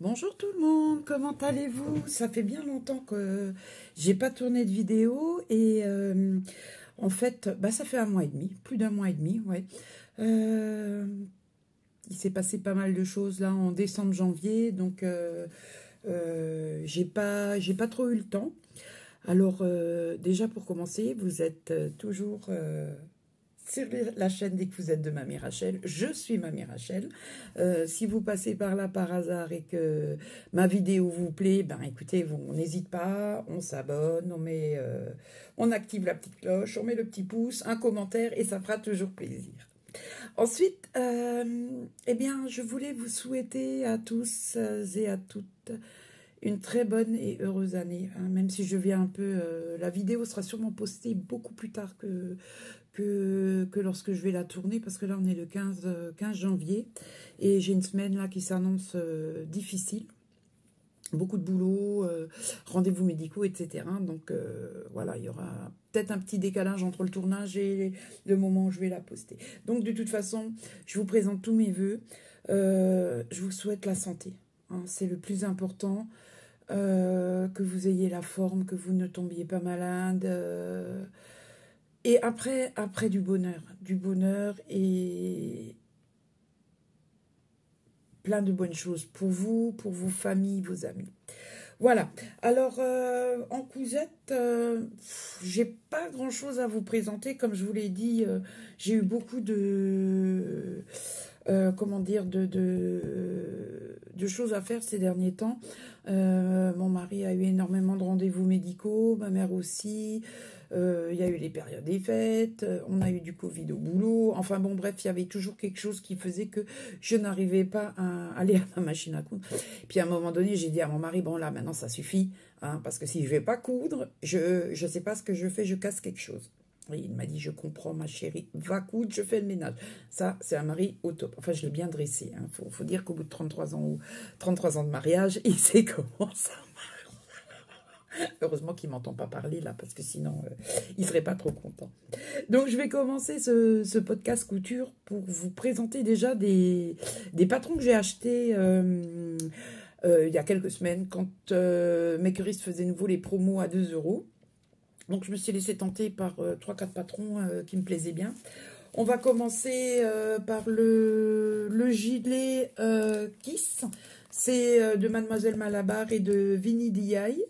Bonjour tout le monde, comment allez-vous? Ça fait bien longtemps que j'ai pas tourné de vidéo et euh, en fait, bah ça fait un mois et demi, plus d'un mois et demi, ouais. Euh, il s'est passé pas mal de choses là en décembre, janvier, donc euh, j'ai pas j'ai pas trop eu le temps. Alors déjà pour commencer, vous êtes toujours sur la chaîne dès que vous êtes de Mamie Rachel. Je suis Mamie Rachel. Euh, si vous passez par là par hasard et que ma vidéo vous plaît, ben écoutez, on n'hésite pas, on s'abonne, on euh, on active la petite cloche, on met le petit pouce, un commentaire et ça fera toujours plaisir. Ensuite, euh, eh bien, je voulais vous souhaiter à tous et à toutes une très bonne et heureuse année. Hein, même si je viens un peu, la vidéo sera sûrement postée beaucoup plus tard que que, lorsque je vais la tourner, parce que là on est le 15, 15 janvier, et j'ai une semaine là qui s'annonce euh, difficile. Beaucoup de boulot, euh, rendez-vous médicaux, etc. Donc euh, voilà, il y aura peut-être un petit décalage entre le tournage et le moment où je vais la poster. Donc de toute façon, je vous présente tous mes voeux. je vous souhaite la santé. Hein, c'est le plus important. que vous ayez la forme, que vous ne tombiez pas malade. Et après, après du bonheur, du bonheur et plein de bonnes choses pour vous, pour vos familles, vos amis. Voilà. Alors, euh, en cousette, euh, j'ai pas grand chose à vous présenter. Comme je vous l'ai dit, euh, j'ai eu beaucoup de. comment dire, de, de, choses à faire ces derniers temps. mon mari a eu énormément de rendez-vous médicaux, ma mère aussi. Euh, il y a eu les périodes des fêtes, euh, on a eu du Covid au boulot. Enfin bon, bref, il y avait toujours quelque chose qui faisait que je n'arrivais pas à aller à ma machine à coudre. Puis à un moment donné, j'ai dit à mon mari, bon là, maintenant ça suffit, hein, parce que si je vais pas coudre, je ne sais pas ce que je fais, je casse quelque chose. Et il m'a dit, je comprends ma chérie, va coudre, je fais le ménage. Ça, c'est un mari au top. Enfin, je l'ai bien dressé. Il hein. faut, dire qu'au bout de 33 ans ou 33 ans de mariage, il sait comment ça. Heureusement qu'il m'entend pas parler là, parce que sinon, euh, il serait pas trop content. Donc, je vais commencer ce, podcast couture pour vous présenter déjà des, patrons que j'ai achetés euh, euh, il y a quelques semaines quand Makerist faisait nouveau les promos à 2 euros. Donc, je me suis laissé tenter par 3-4 patrons qui me plaisaient bien. On va commencer par le, le gilet Kiss. C'est de Mademoiselle Malabar et de Vinny Diaye.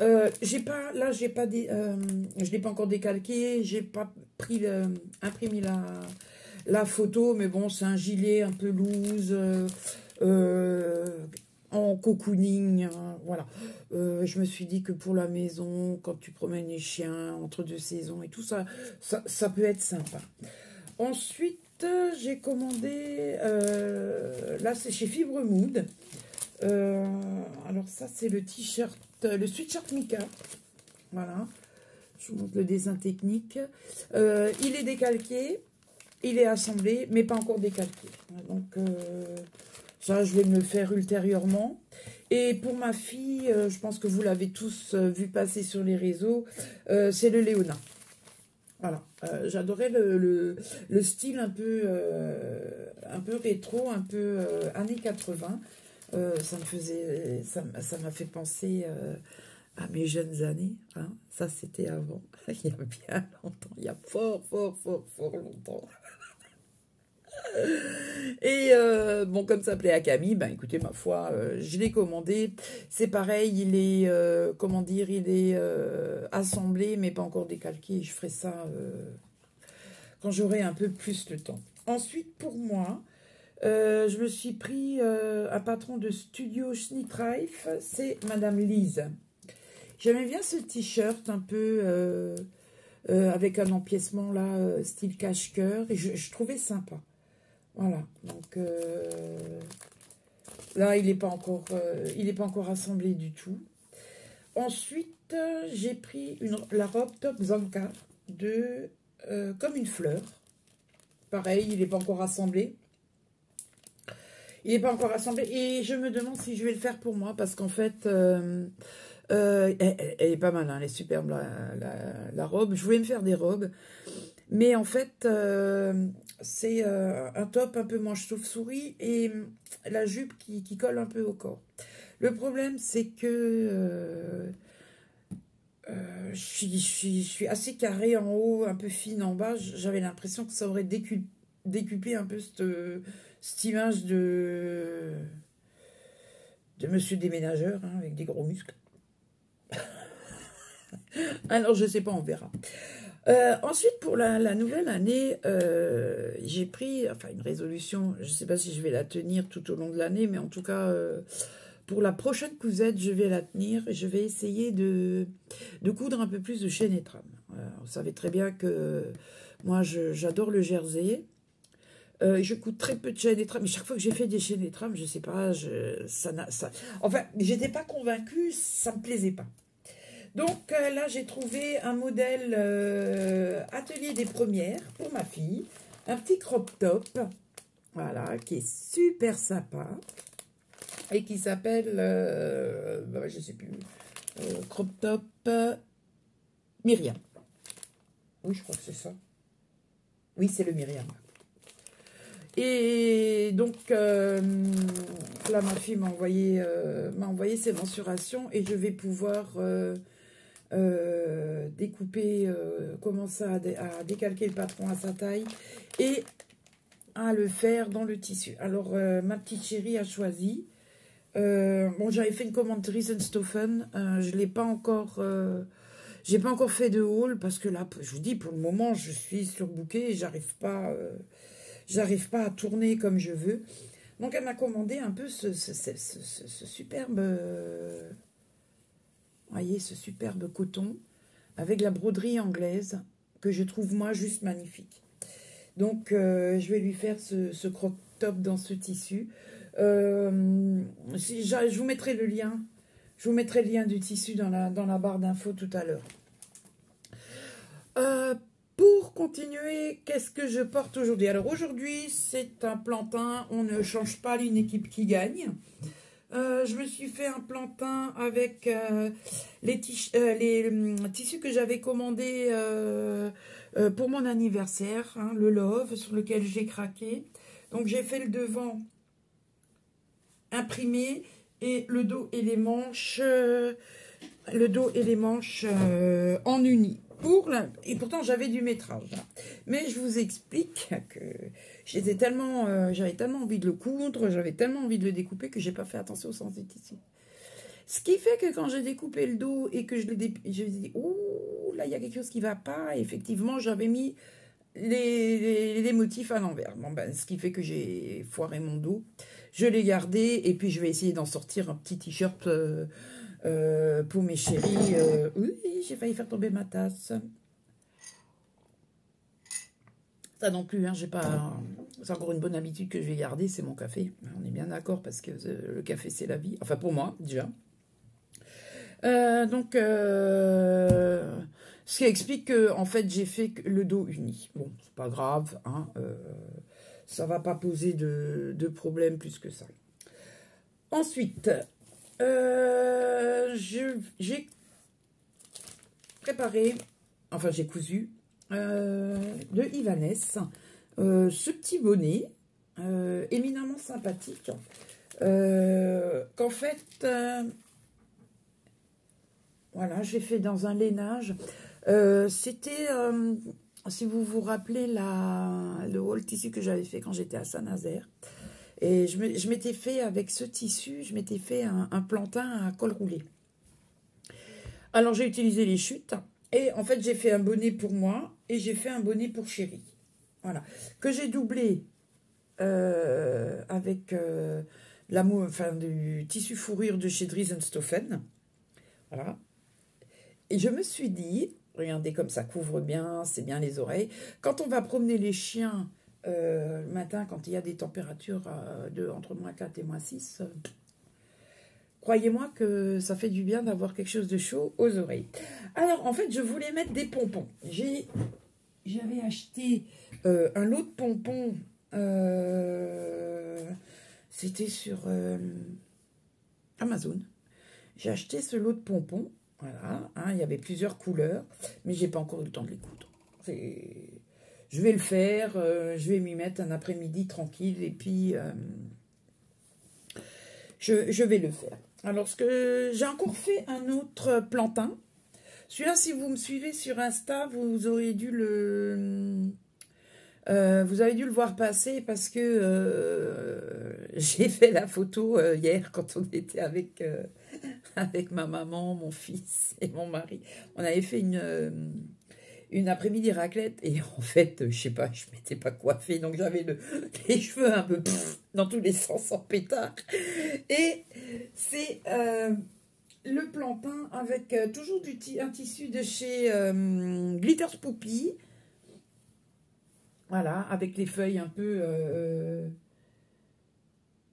Euh, j'ai pas, là, j'ai pas, euh, je l'ai pas encore décalqué, j'ai pas imprimé la, la photo, mais bon, c'est un gilet un peu loose, euh, en cocooning, hein, voilà. je me suis dit que pour la maison, quand tu promènes les chiens entre deux saisons et tout ça, ça, ça peut être sympa. Ensuite, j'ai commandé, là, c'est chez Fibre Mood. alors ça, c'est le t-shirt euh, le sweatshirt Mika. Voilà. Je vous montre le dessin technique. Euh, il est décalqué, il est assemblé, mais pas encore décalqué. Donc, euh, ça, je vais me le faire ultérieurement. Et pour ma fille, je pense que vous l'avez tous vu passer sur les réseaux, c'est le Léona. Voilà, j'adorais le, style un peu, un peu rétro, un peu années 80. Euh, ça me faisait, ça m'a fait penser euh, à mes jeunes années. Hein. Ça, c'était avant, il y a bien longtemps, il y a fort, fort, fort, fort longtemps. Et euh, bon, comme ça plaît à Camille, ben écoutez, ma foi, je l'ai commandé. C'est pareil, il est, comment dire, il est assemblé, mais pas encore décalqué. Je ferai ça quand j'aurai un peu plus de temps. Ensuite, pour moi, euh, je me suis pris euh, un patron de studio Schnittreif, c'est Madame Lise. J'aimais bien ce t-shirt un peu euh, avec un empiècement là, style cache-cœur, et je, trouvais sympa. Voilà, donc là, il n'est pas, encore, pas encore assemblé du tout. Ensuite, j'ai pris la robe Top Zanka de Comme une fleur. Pareil, il n'est pas encore assemblé. Il n'est pas encore assemblé. Et je me demande si je vais le faire pour moi, parce qu'en fait, euh, euh, elle, est pas mal, hein, elle est superbe, la, robe. Je voulais me faire des robes. Mais en fait, c'est un top un peu manche chauve-souris et la jupe qui, qui, colle un peu au corps. Le problème, c'est que euh, je, suis, je, suis, assez carrée en haut, un peu fine en bas. J'avais l'impression que ça aurait décuplé un peu cette, image de, de monsieur déménageur, hein, avec des gros muscles. Alors, je sais pas, on verra. Euh, ensuite, pour la, nouvelle année, euh, j'ai pris enfin, une résolution. Je ne sais pas si je vais la tenir tout au long de l'année, mais en tout cas, pour la prochaine cousette, je vais la tenir je vais essayer de, de coudre un peu plus de chaîne et trame. vous savez très bien que moi, j'adore le jersey. Euh, je couds très peu de chaînes et trames, mais chaque fois que j'ai fait des chaînes et trames, je sais pas, je, ça, ça, enfin, j'étais pas convaincue, ça me plaisait pas. Donc euh, là, j'ai trouvé un modèle euh, atelier des premières pour ma fille, un petit crop top, voilà, qui est super sympa et qui s'appelle, bah, je sais plus, Crop Top Myriam. Oui, je crois que c'est ça. Oui, c'est le Myriam. Et donc, euh, là, ma fille m'a envoyé, m'a envoyé ses mensurations et je vais pouvoir découper, commencer à, décalquer le patron à sa taille et à le faire dans le tissu. Alors, ma petite chérie a choisi euh, bon, j'avais fait une commande Riesenstoffen. Euh, je l'ai pas encore. Euh, j'ai pas encore fait de haul parce que là, je vous dis, pour le moment, je suis surbookée et j'arrive pas, euh, j'arrive pas à tourner comme je veux. Donc, elle m'a commandé un peu ce, superbe, voyez, ce superbe coton avec la broderie anglaise que je trouve moi juste magnifique. Donc, je vais lui faire ce, croc top dans ce tissu. Euh, je vous mettrai le lien. Je vous mettrai lien du tissu dans la, dans la barre d'infos tout à l'heure. Euh, pour continuer, qu'est-ce que je porte aujourd'hui? Alors aujourd'hui, c'est un plantain. On ne change pas une équipe qui gagne. Euh, je me suis fait un plantain avec les, les hum, tissus que j'avais commandés pour mon anniversaire, hein, le Love, sur lequel j'ai craqué. Donc j'ai fait le devant imprimé et le dos et les manches, euh, le dos et les manches euh, en uni. Et pourtant j'avais du métrage. Mais je vous explique que j'étais tellement, euh, j'avais tellement envie de le coudre, j'avais tellement envie de le découper que j'ai pas fait attention au sens du tissu. Ce qui fait que quand j'ai découpé le dos et que je l'ai je me dit, oh là il y a quelque chose qui va pas. effectivement, j'avais mis les, les, motifs à l'envers. Bon, ben, ce qui fait que j'ai foiré mon dos. Je l'ai gardé et puis je vais essayer d'en sortir un petit t-shirt euh, euh, pour mes chéris. Euh, oui, j'ai failli faire tomber ma tasse. Ça non plus, hein, j'ai pas. C'est encore une bonne habitude que je vais garder, c'est mon café. On est bien d'accord parce que le café c'est la vie. Enfin pour moi déjà. donc, ce qui explique que en fait j'ai fait le dos uni. Bon, c'est pas grave, hein ça va pas poser de, problème plus que ça. Ensuite, euh, j'ai préparé, enfin j'ai cousu, euh, de Ivanes, euh, ce petit bonnet, éminemment sympathique, qu'en fait, voilà, j'ai fait dans un lainage. C'était si vous vous rappelez la, le haul tissu que j'avais fait quand j'étais à Saint-Nazaire, et je m'étais fait avec ce tissu, je m'étais fait un, plantain à col roulé. Alors j'ai utilisé les chutes et en fait j'ai fait un bonnet pour moi et j'ai fait un bonnet pour chérie. Voilà. Que j'ai doublé euh, avec euh, enfin, du tissu fourrure de chez Driesenstoffen. Voilà. Et je me suis dit, Regardez comme ça couvre bien, c'est bien les oreilles. Quand on va promener les chiens euh, le matin, quand il y a des températures euh, de entre moins 4 et moins 6, euh, croyez-moi que ça fait du bien d'avoir quelque chose de chaud aux oreilles. Alors, en fait, je voulais mettre des pompons. J'avais acheté un lot de pompons. C'était sur Amazon. J'ai acheté ce lot de pompons voilà, hein, il y avait plusieurs couleurs, mais j'ai pas encore eu le temps de les coudre. Je vais le faire, je vais m'y mettre un après-midi tranquille et puis je, je, vais le faire. Alors, ce que j'ai encore fait un autre plantain. Celui-là, si vous me suivez sur Insta, vous auriez dû le euh, vous avez dû le voir passer parce que euh, j'ai fait la photo euh, hier quand on était avec, avec ma maman, mon fils et mon mari. On avait fait une, une après-midi raclette et en fait, je sais pas, je m'étais pas coiffée donc j'avais les cheveux un peu dans tous les sens en pétard. Et c'est le plantain avec toujours du un tissu de chez Glitters Poopy voilà, avec les feuilles un peu euh,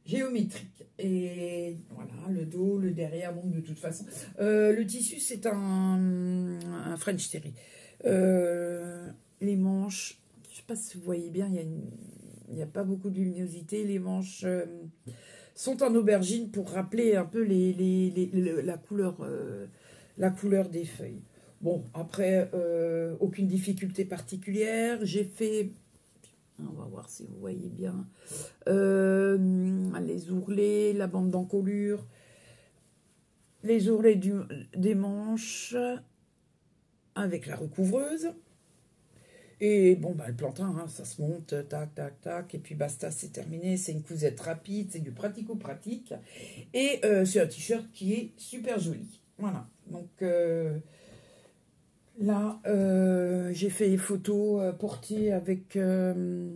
géométriques. Et voilà, le dos, le derrière, bon, de toute façon. Euh, le tissu, c'est un, un, French Terry. Euh, les manches, je ne sais pas si vous voyez bien, il n'y a, pas beaucoup de luminosité. Les manches sont en aubergine pour rappeler un peu les, la, couleur, des feuilles. Bon, après, aucune difficulté particulière. J'ai fait on va voir si vous voyez bien. Euh, les ourlets, la bande d'encolure, les ourlets des manches avec la recouvreuse. Et bon, bah, le plantain, hein, ça se monte, tac, tac, tac, et puis basta, c'est terminé. C'est une cousette rapide, c'est du pratico-pratique. Et euh, c'est un t-shirt qui est super joli. Voilà. Donc, euh, Là, euh, j'ai fait les photos portées avec le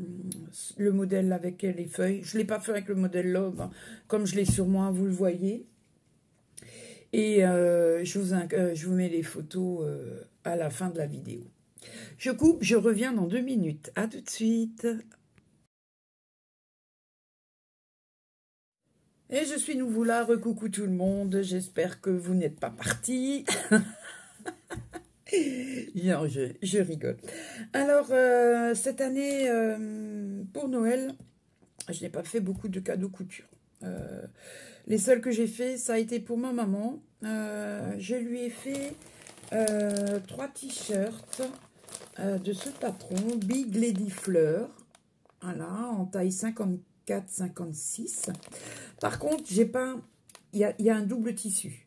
modèle avec les feuilles. Je ne l'ai pas fait avec le modèle Love, hein, comme je l'ai sur moi, vous le voyez. Et je vous, je, vous, mets les photos à la fin de la vidéo. Je coupe, je reviens dans deux minutes. À tout de suite. Et je suis nouveau là, recoucou tout le monde. J'espère que vous n'êtes pas partis. non, je, rigole. Alors, euh, cette année, euh, pour Noël, je n'ai pas fait beaucoup de cadeaux couture. Euh, les seuls que j'ai fait, ça a été pour ma maman. je lui ai fait trois t-shirts de ce patron, Big Lady Fleur. En taille 54-56. Par contre, j'ai pas... Il y a un double tissu.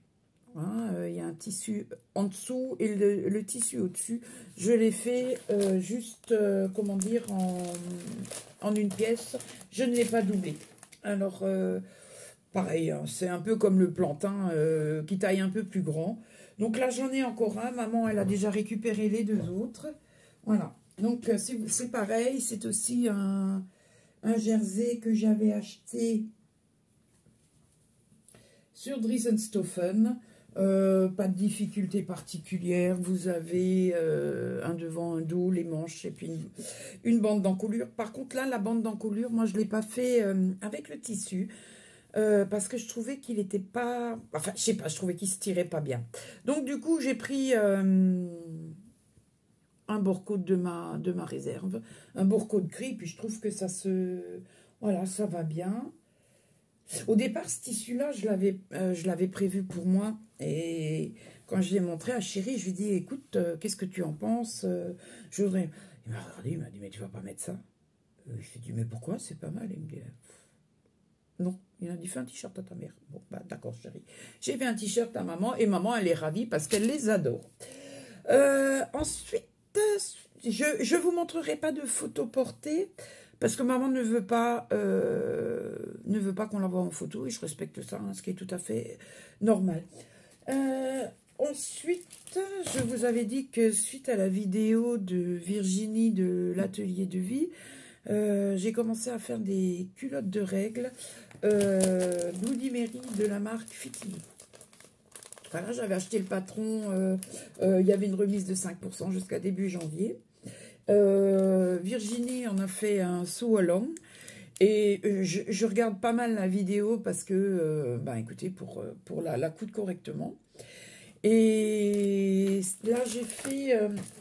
Hein, euh, il y a un tissu en dessous et le, tissu au-dessus, je l'ai fait euh, juste, euh, comment dire, en, une pièce. Je ne l'ai pas doublé. Alors, pareil, hein, c'est un peu comme le plantain qui taille un peu plus grand. Donc là, j'en ai encore un. Maman, elle a déjà récupéré les deux autres. Voilà. Donc, c'est pareil. C'est aussi un, un jersey que j'avais acheté sur Driesenstoffen. Euh, pas de difficulté particulière. Vous avez euh, un devant, un dos, les manches et puis une, bande d'encolure. Par contre, là, la bande d'encolure, moi, je ne l'ai pas fait euh, avec le tissu. Parce que je trouvais qu'il n'était pas... Enfin, je sais pas, je trouvais qu'il se tirait pas bien. Donc, du coup, j'ai pris un bourreau de ma, de ma réserve. Un bourreau de gris, puis je trouve que ça se... Voilà, ça va bien. Au départ, ce tissu-là, je l'avais l'avais prévu pour moi et quand je l'ai montré à Chéri, je lui ai dit, écoute, euh, qu'est-ce que tu en penses euh, Je voudrais... Il m'a regardé, il m'a dit, mais tu vas pas mettre ça euh, Je lui ai dit, mais pourquoi? C'est pas mal. Il me non. Il a dit, fais un t-shirt à ta mère. Bon, bah d'accord, chérie. J'ai fait un t-shirt à maman et maman, elle est ravie parce qu'elle les adore. ensuite, je ne vous montrerai pas de photos portées parce que maman ne veut pas, ne veut pas qu'on la voit en photo et je respecte ça, hein, ce qui est tout à fait normal. Euh, ensuite, je vous avais dit que suite à la vidéo de Virginie de l'atelier de vie, euh, j'ai commencé à faire des culottes de règles euh, Bloody Mary de la marque Fitly. Voilà, j'avais acheté le patron, euh, il y avait une remise de 5% jusqu'à début janvier. Virginie en a fait un saut à long. Et euh, je, regarde pas mal la vidéo parce que, euh, bah écoutez, pour, euh, pour la coudre correctement. Et là, j'ai fait...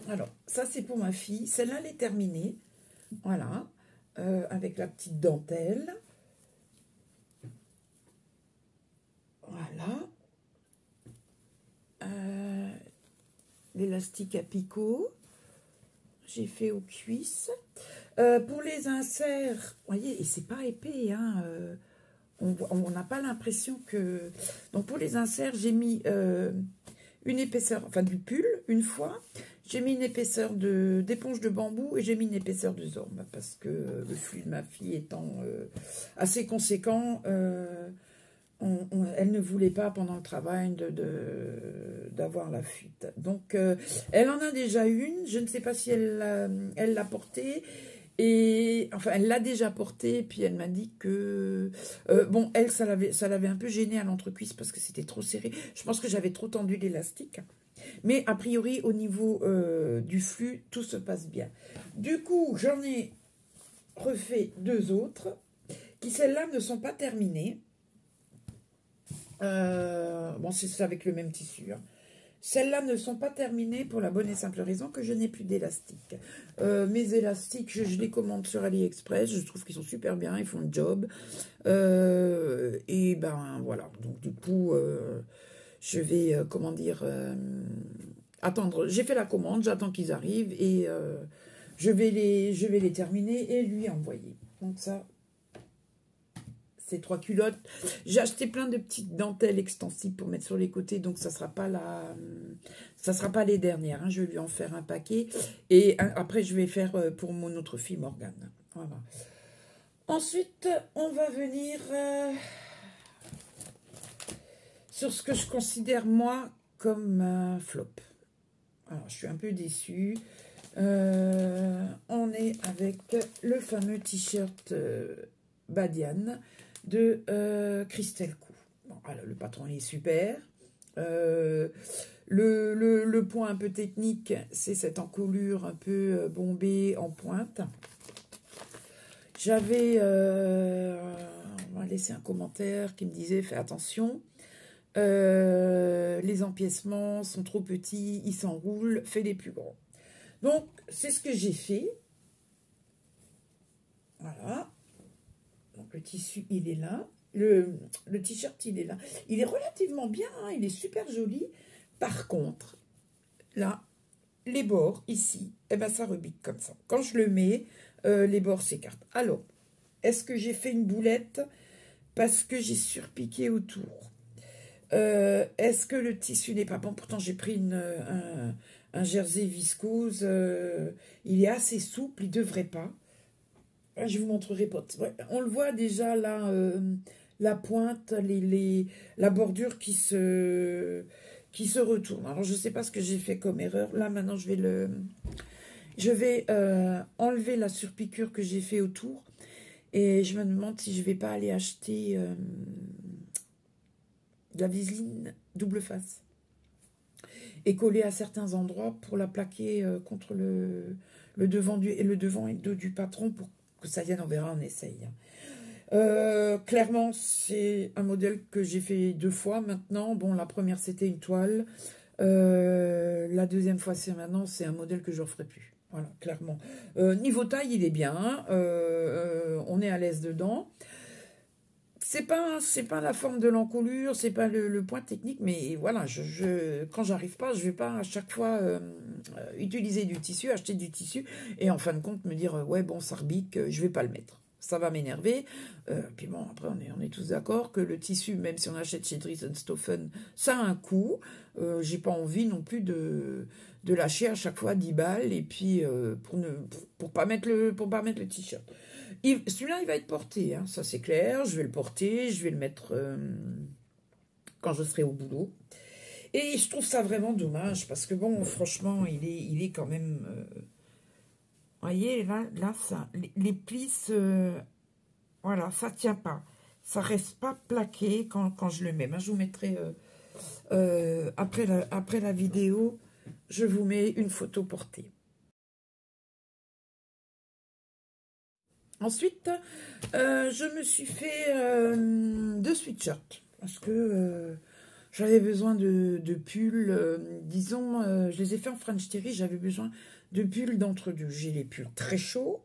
alors, ça, c'est pour ma fille. Celle-là, elle est terminée. Voilà. Avec la petite dentelle. Voilà. L'élastique à picot. j'ai fait aux cuisses. Euh, pour les inserts, voyez, et c'est pas épais, hein, euh, on n'a pas l'impression que... Donc pour les inserts, j'ai mis euh, une épaisseur, enfin du pull, une fois. J'ai mis une épaisseur d'éponge de, bambou et j'ai mis une épaisseur de zorbe parce que le flux de ma fille étant assez conséquent, elle ne voulait pas pendant le travail d'avoir la fuite. Donc, elle en a déjà une. Je ne sais pas si elle l'a portée. Et enfin, elle l'a déjà porté, puis elle m'a dit que... Euh, bon, elle, ça l'avait un peu gêné à l'entrecuisse parce que c'était trop serré. Je pense que j'avais trop tendu l'élastique. Mais a priori, au niveau euh, du flux, tout se passe bien. Du coup, j'en ai refait deux autres, qui celles-là ne sont pas terminées. Euh, bon, c'est avec le même tissu. Hein. Celles-là ne sont pas terminées pour la bonne et simple raison que je n'ai plus d'élastique. Euh, mes élastiques, je, les commande sur AliExpress. Je trouve qu'ils sont super bien, ils font le job. Et ben voilà, donc du coup, je vais, comment dire, attendre. J'ai fait la commande, j'attends qu'ils arrivent et je, vais les, je vais les terminer et lui envoyer. Donc ça, ces trois culottes. J'ai acheté plein de petites dentelles extensibles pour mettre sur les côtés, donc ça sera pas la, sera pas les dernières. Hein. Je vais lui en faire un paquet et après je vais faire euh, pour mon autre fille Morgane. Voilà. Ensuite, on va venir euh, sur ce que je considère moi comme un flop. Alors, je suis un peu déçue. Euh, on est avec le fameux t-shirt Badiane de euh, Christelle Cou. le patron est super. Euh, le, point un peu technique, c'est cette encolure un peu euh, bombée en pointe. J'avais, on va laisser un commentaire qui me disait, fais attention, les empiècements sont trop petits, ils s'enroulent, fais-les plus grands. Donc, c'est ce que j'ai fait. Voilà le tissu, il est là. Le, t-shirt, il est là. Il est relativement bien, hein, il est super joli. Par contre, là, les bords, ici, eh ben, ça rebique comme ça. Quand je le mets, euh, les bords s'écartent. Alors, est-ce que j'ai fait une boulette? Parce que j'ai surpiqué autour euh, Est-ce que le tissu n'est pas bon? Pourtant, j'ai pris une, un, jersey viscose. Euh, il est assez souple, il ne devrait pas. Ah, je vous montrerai pas. on le voit déjà là, euh, la pointe, les, la bordure qui se, qui se retourne. Alors je ne sais pas ce que j'ai fait comme erreur. Là maintenant je vais le, je vais euh, enlever la surpiqûre que j'ai fait autour et je me demande si je vais pas aller acheter euh, de la viseline double face et coller à certains endroits pour la plaquer contre le, devant du et le devant et le dos du patron pour que ça vienne, on verra, on essaye. Euh, clairement, c'est un modèle que j'ai fait deux fois maintenant. Bon, la première, c'était une toile. Euh, la deuxième fois, c'est maintenant. C'est un modèle que je ne referai plus. Voilà, clairement. Euh, niveau taille, il est bien. on est à l'aise dedans. C'est pas, c'est pas la forme de l'encolure, c'est pas le, point technique, mais voilà, je, je quand j'arrive pas, je vais pas à chaque fois utiliser du tissu, acheter du tissu, et en fin de compte me dire ouais bon ça rebique, je vais pas le mettre ça va m'énerver. puis bon, après, on est, tous d'accord que le tissu, même si on achète chez Stoffen, ça a un coût. Euh, J'ai pas envie non plus de, de lâcher à chaque fois 10 balles et puis pour ne pour, le pour pas mettre le t-shirt. Celui-là, il va être porté, hein, ça c'est clair. Je vais le porter, je vais le mettre euh, quand je serai au boulot. Et je trouve ça vraiment dommage parce que bon, franchement, il est, quand même. Vous euh, voyez, là, là ça, les, plis, voilà, ça tient pas. Ça reste pas plaqué quand, je le mets. je vous mettrai euh, après, la, après la vidéo, je vous mets une photo portée. Ensuite, euh, je me suis fait euh, deux sweatshirts parce que euh, j'avais besoin de, pulls. disons, je les ai fait en French Terry, j'avais besoin de pulls d'entre-deux. J'ai les pulls très chauds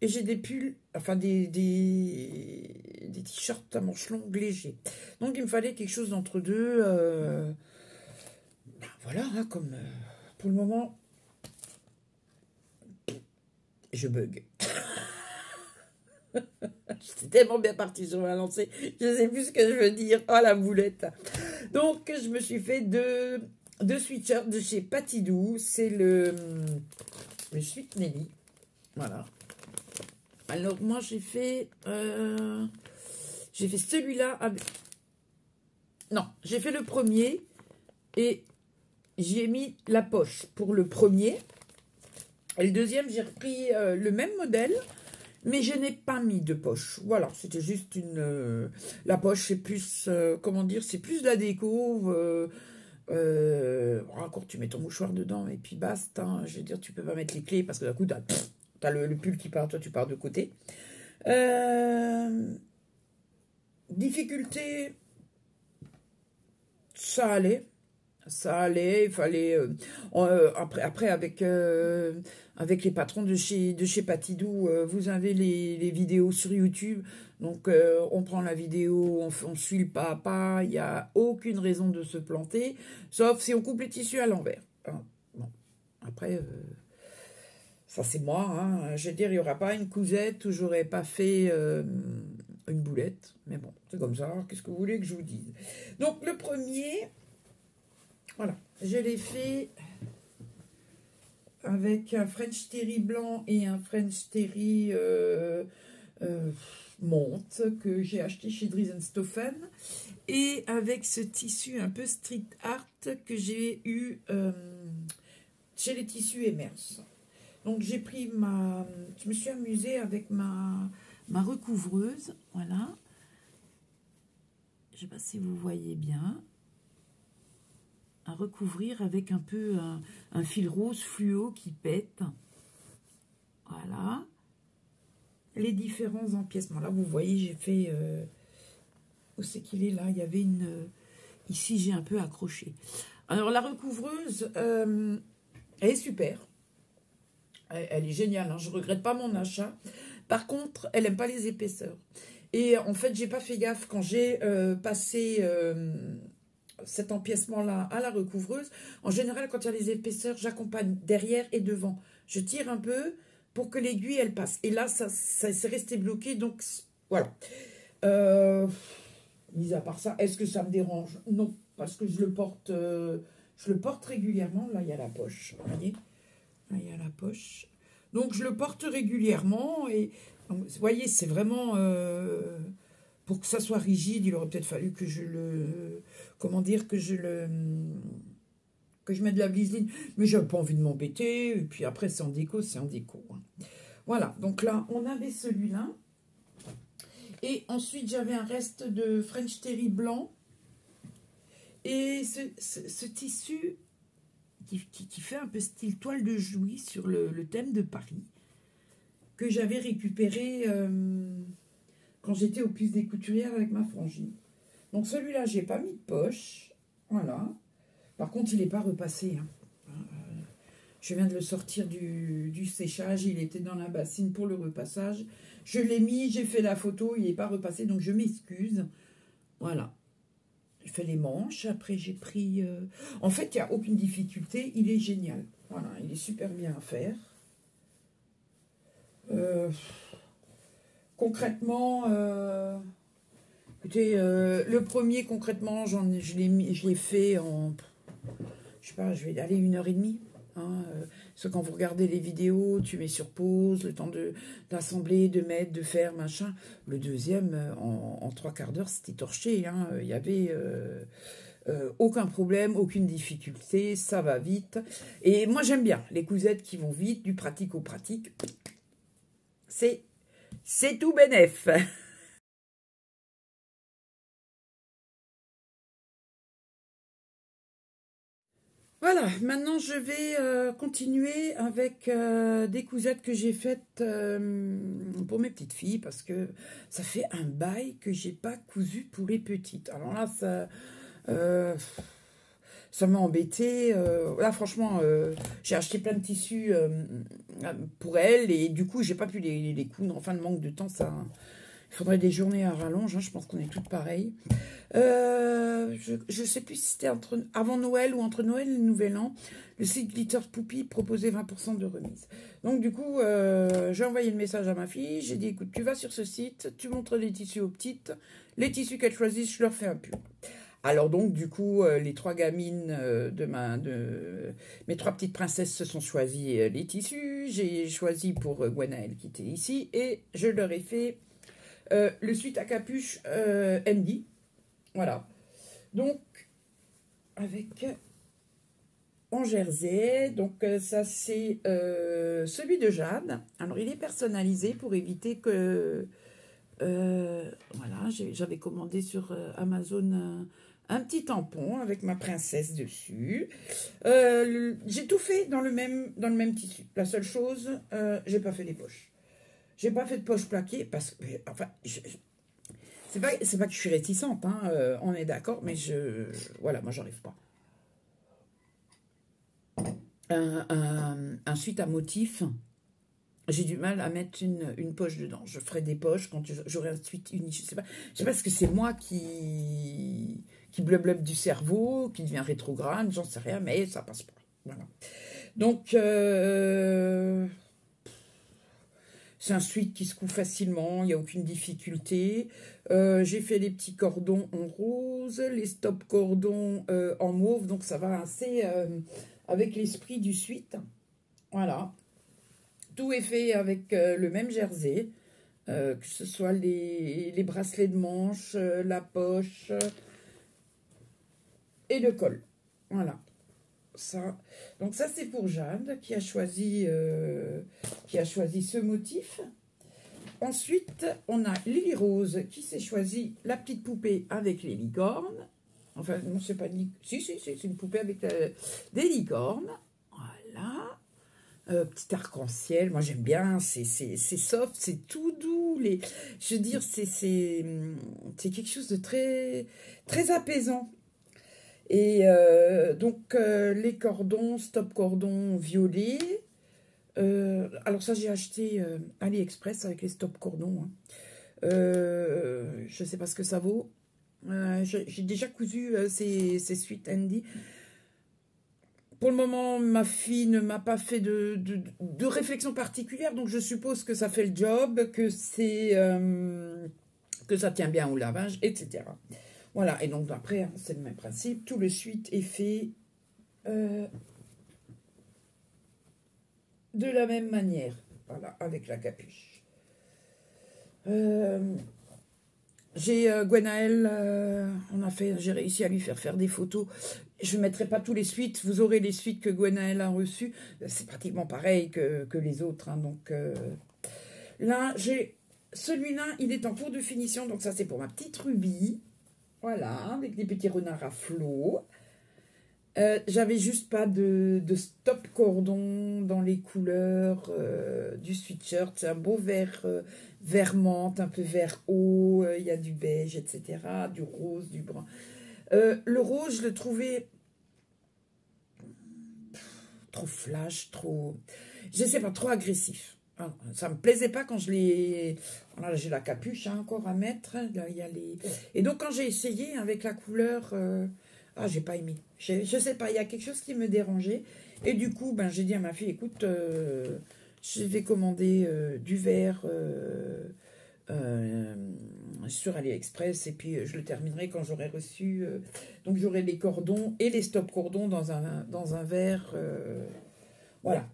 et j'ai des pulls, enfin des, des, t-shirts à manches longues légers. Donc il me fallait quelque chose d'entre-deux. Ben voilà, hein, comme pour le moment, je bug. J'étais tellement bien partie sur ma lancée, je ne sais plus ce que je veux dire. Oh la boulette. Donc, je me suis fait deux, deux sweatshirts de chez Patidou. C'est le, le Sweet Nelly. Voilà. Alors, moi, j'ai fait... Euh, j'ai fait celui-là avec... Non, j'ai fait le premier et j'y ai mis la poche pour le premier. Et le deuxième, j'ai repris euh, le même modèle, mais je n'ai pas mis de poche. Voilà, c'était juste une... Euh, la poche, c'est plus... comment dire C'est plus de la déco. encore, tu mets ton mouchoir dedans et puis basta. Hein. je veux dire, tu peux pas mettre les clés parce que d'un coup, tu as, le, pull qui part, toi, tu pars de côté. difficulté, ça allait. Ça allait, il fallait... Euh, euh, après, après, avec, euh, avec les patrons de chez, de chez Patidou, vous avez les, vidéos sur YouTube. Donc, on prend la vidéo, on, suit le pas à pas. Il n'y a aucune raison de se planter, sauf si on coupe les tissus à l'envers. Hein, bon, après... Ça, c'est moi. Hein. Je veux dire, il n'y aura pas une cousette où j'aurais pas fait une boulette. Mais bon, c'est comme ça. Qu'est-ce que vous voulez que je vous dise? Donc, le premier, voilà, je l'ai fait avec un French Terry blanc et un French Terry euh, euh, monte que j'ai acheté chez Driesenstoffen et avec ce tissu un peu street art que j'ai eu euh, chez les tissus Emers. Donc j'ai pris ma... Je me suis amusée avec ma, ma recouvreuse, voilà. Je ne sais pas si vous voyez bien recouvrir avec un peu un, fil rose fluo qui pète. Voilà. Les différents empiècements. Là, vous voyez, j'ai fait... Euh, où c'est qu'il est là? Il y avait une... ici, j'ai un peu accroché. Alors, la recouvreuse, euh, elle est super. Elle, est géniale. Hein. Je regrette pas mon achat. Par contre, elle n'aime pas les épaisseurs. Et en fait, j'ai pas fait gaffe quand j'ai euh, passé cet empiècement-là à la recouvreuse. En général, quand il y a les épaisseurs, j'accompagne derrière et devant. Je tire un peu pour que l'aiguille, elle passe. Et là, ça, ça s'est resté bloqué, donc voilà. Euh, mis à part ça, est-ce que ça me dérange? Non, parce que je le porte, euh, je le porte régulièrement. Là, il y a la poche, vous voyez? Il y a la poche. Donc, je le porte régulièrement et, vous voyez, c'est vraiment... Euh, pour que ça soit rigide, il aurait peut-être fallu que je le... Comment dire Que je le... Que je mette de la gliseline. Mais j'avais pas envie de m'embêter. Et puis après, c'est en déco, c'est en déco. Hein. Voilà, donc là, on avait celui-là. Et ensuite, j'avais un reste de French Terry blanc. Et ce, tissu qui, fait un peu style toile de jouy sur le, thème de Paris, que j'avais récupéré... Euh, quand j'étais au puce des couturières avec ma frangine. Donc celui-là, j'ai pas mis de poche. Voilà. Par contre, il n'est pas repassé. Hein. Euh, je viens de le sortir du, séchage. Il était dans la bassine pour le repassage. Je l'ai mis, j'ai fait la photo. Il n'est pas repassé, donc je m'excuse. Voilà. Je fais les manches. Après, j'ai pris... Euh, en fait, il n'y a aucune difficulté. Il est génial. Voilà, il est super bien à faire. Euh... Concrètement, euh, écoutez, euh, le premier, concrètement, je l'ai fait en, je sais pas, je vais aller une heure et demie. Hein, euh, quand vous regardez les vidéos, tu mets sur pause, le temps d'assembler, de, mettre, de faire, machin. Le deuxième, en, trois quarts d'heure, c'était torché. Hein, il y avait aucun problème, aucune difficulté, ça va vite. Et moi, j'aime bien les cousettes qui vont vite, du pratique au pratique. C'est c'est tout bénef. Voilà, maintenant je vais euh, continuer avec euh, des cousettes que j'ai faites euh, pour mes petites filles parce que ça fait un bail que j'ai pas cousu pour les petites. Alors là, ça, ça m'a embêté. Euh, là, franchement, euh, j'ai acheté plein de tissus euh, pour elle et du coup, j'ai pas pu les, les, coudre. Enfin, le manque de temps, ça, Il faudrait des journées à rallonge, hein, je pense qu'on est toutes pareilles. Je ne sais plus si c'était avant Noël ou entre Noël et Nouvel An. Le site Glitter Poupy proposait 20% de remise. Donc du coup, j'ai envoyé le message à ma fille. J'ai dit, écoute, tu vas sur ce site, tu montres les tissus aux petites. Les tissus qu'elles choisissent, je leur fais un pull. Alors donc, du coup, euh, les trois gamines de, ma, mes trois petites princesses se sont choisies les tissus. J'ai choisi pour Gwenaëlle qui était ici et je leur ai fait euh, le suite à capuche euh, Andy. Voilà. Donc, avec en jersey. Donc, euh, ça, c'est celui de Jade. Alors, il est personnalisé pour éviter que. voilà, j'avais commandé sur Amazon un petit tampon avec ma princesse dessus. j'ai tout fait dans le même dans le même tissu. La seule chose, j'ai pas fait les poches. J'ai pas fait de poche plaquée parce que, enfin, c'est pas, pas que je suis réticente, hein, euh, on est d'accord, mais je, voilà, moi j'arrive pas. Un, suite à motif, j'ai du mal à mettre une, poche dedans. Je ferai des poches quand j'aurai un suite unique. Je sais pas, je sais pas ce que c'est moi qui qui blub du cerveau, qui devient rétrograde, j'en sais rien, mais ça passe pas. Voilà. Donc euh, c'est un suite qui se coud facilement, il n'y a aucune difficulté. Euh, j'ai fait les petits cordons en rose, les stop cordons euh, en mauve, donc ça va assez avec l'esprit du suite. Voilà. Tout est fait avec le même jersey, que ce soit les bracelets de manche, la poche et le col. Voilà ça. Donc ça c'est pour Jeanne qui a choisi euh, qui a choisi ce motif. Ensuite, on a Lily Rose qui s'est choisi la petite poupée avec les licornes. Enfin, non, c'est pas une... Si, si, c'est une poupée avec euh, des licornes. Voilà. Euh, petit arc-en-ciel, moi j'aime bien, c'est soft, c'est tout doux. Les... Je veux dire, c'est quelque chose de très, très apaisant. Et euh, donc, euh, les cordons, stop cordon violet. Euh, alors ça, j'ai acheté AliExpress avec les stop cordons. Hein. je ne sais pas ce que ça vaut. j'ai déjà cousu ces, ces suites Andy. Pour le moment, ma fille ne m'a pas fait de, de, réflexion particulière, donc je suppose que ça fait le job, que que ça tient bien au lavage, etc. Voilà, et donc après, hein, c'est le même principe. Tout le suite est fait euh, de la même manière. Voilà, avec la capuche. Euh, j'ai euh, euh, on a fait, j'ai réussi à lui faire faire des photos. Je ne mettrai pas tous les suites, vous aurez les suites que Gwenaël a reçues. C'est pratiquement pareil que, les autres. Hein, donc là, j'ai celui-là, il est en cours de finition. Donc ça, c'est pour ma petite Ruby. Voilà, avec des petits renards à flot. Euh, j'avais juste pas de, stop cordon dans les couleurs euh, du sweatshirt. C'est un beau vert, euh, vert menthe, un peu vert haut. Il y a du beige, etc. Du rose, du brun. le rose, je le trouvais trop flash, trop... Je sais pas, trop agressif. Ça me plaisait pas quand je l'ai... Là, j'ai la capuche hein, encore à mettre. Là, il y a les... Et donc, quand j'ai essayé avec la couleur... Euh... Ah, j'ai pas aimé. Je, je sais pas, il y a quelque chose qui me dérangeait. Et du coup, ben, j'ai dit à ma fille, écoute, euh, je vais commander euh, du verre sur AliExpress et puis je le terminerai quand j'aurai reçu... donc, j'aurai les cordons et les stop cordons dans un, dans un verre. voilà.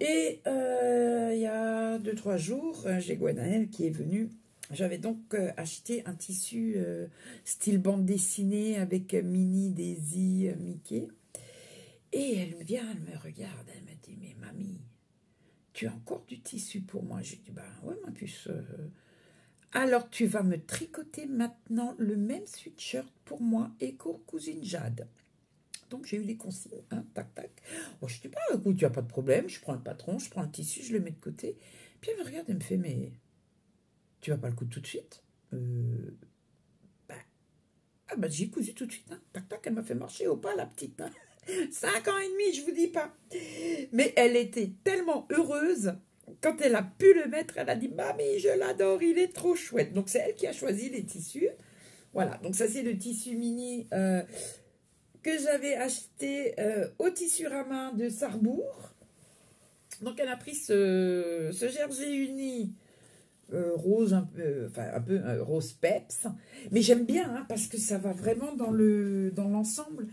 Et euh, il y a deux, trois jours, euh, j'ai Gwenaëlle qui est venue. J'avais donc euh, acheté un tissu style bande dessinée avec Minnie, Daisy, Mickey. Et elle me vient, elle me regarde, elle me dit, mais mamie, tu as encore du tissu pour moi? J'ai dit, ben ouais, ma puce. Alors tu vas me tricoter maintenant le même sweatshirt pour moi et pour cousine Jade. Donc j'ai eu les consignes, hein, tac, tac. Je dis, pas, bah, écoute, n'y a pas de problème, je prends le patron, je prends le tissu, je le mets de côté. Puis elle me regarde, elle me fait, mais tu vas pas le coudre tout de suite? Euh, bah, Ah bah j'ai cousu tout de suite, hein. tac, tac, elle m'a fait marcher au pas, la petite. Hein. Cinq ans et demi, je vous dis pas. Mais elle était tellement heureuse quand elle a pu le mettre, elle a dit Mamie, je l'adore, il est trop chouette. Donc c'est elle qui a choisi les tissus. Voilà, donc ça c'est le tissu mini euh, que j'avais acheté euh, au Tissurama de Sarrebourg. Donc elle a pris ce, ce jersey uni euh, rose, un peu, enfin un peu rose peps. Mais j'aime bien hein, parce que ça va vraiment dans le dans l'ensemble.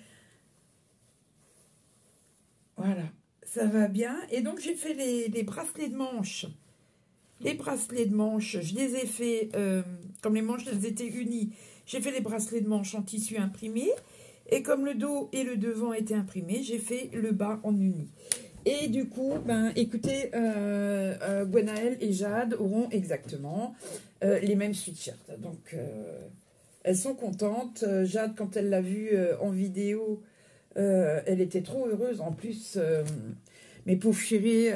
Voilà, ça va bien. Et donc j'ai fait les, les, bracelets de manches. Les bracelets de manches, je les ai fait, comme les manches elles étaient unies, j'ai fait les bracelets de manches en tissu imprimé. Et comme le dos et le devant étaient imprimés, j'ai fait le bas en uni. Et du coup, ben, écoutez, euh, euh Gwenaël et Jade auront exactement euh, les mêmes sweatshirts. Donc, euh, elles sont contentes. Jade, quand elle l'a vu en vidéo, elle était trop heureuse. En plus, mes pauvres chéris,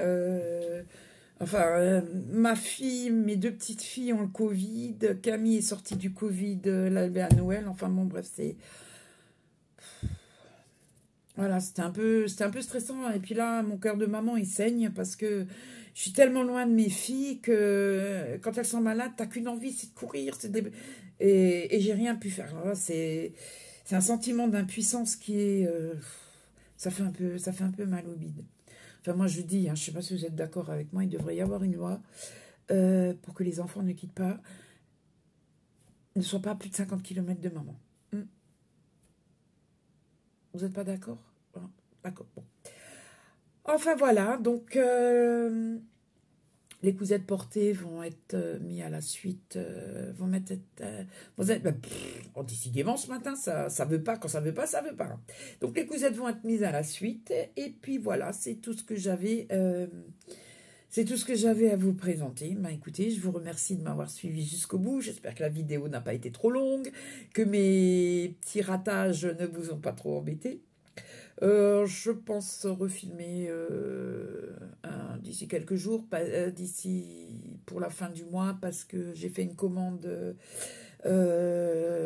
Enfin, ma fille, mes deux petites filles ont le Covid. Camille est sortie du Covid l'année à Noël. Enfin, bon, bref, c'est. Voilà, c'était un, peu, stressant. Et puis là, mon cœur de maman, il saigne parce que je suis tellement loin de mes filles que quand elles sont malades, t'as qu'une envie, c'est de courir. Et, et j'ai rien pu faire. C'est un sentiment d'impuissance qui est. Euh, ça, fait un peu, ça fait un peu mal au bide. Enfin, moi, je dis, hein, je sais pas si vous êtes d'accord avec moi, il devrait y avoir une loi euh, pour que les enfants ne quittent pas, ne soient pas à plus de 50 km de maman. Vous n'êtes pas d'accord D'accord. Bon. Enfin voilà, donc euh, les cousettes portées vont être euh, mis à la suite, vont mettre, vous êtes, ben, on décidément ce matin, ça, ça veut pas, quand ça veut pas, ça veut pas. Donc les cousettes vont être mises à la suite, et puis voilà, c'est tout ce que j'avais, c'est tout ce que j'avais à vous présenter. Ben, écoutez, je vous remercie de m'avoir suivi jusqu'au bout. J'espère que la vidéo n'a pas été trop longue, que mes petits ratages ne vous ont pas trop embêté. Euh, je pense refilmer euh, d'ici quelques jours, euh, d'ici pour la fin du mois, parce que j'ai fait une commande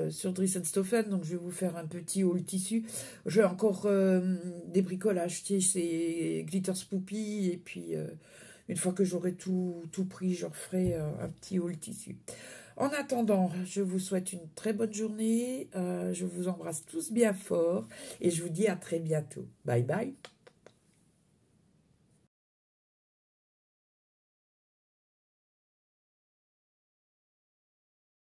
sur Drissenstoffen, donc je vais vous faire un petit haul tissu. J'ai encore des bricoles à acheter chez Glitter Spoopy, et puis une fois que j'aurai tout, pris, je referai un petit haul tissu. En attendant, je vous souhaite une très bonne journée. Euh, je vous embrasse tous bien fort et je vous dis à très bientôt. Bye bye.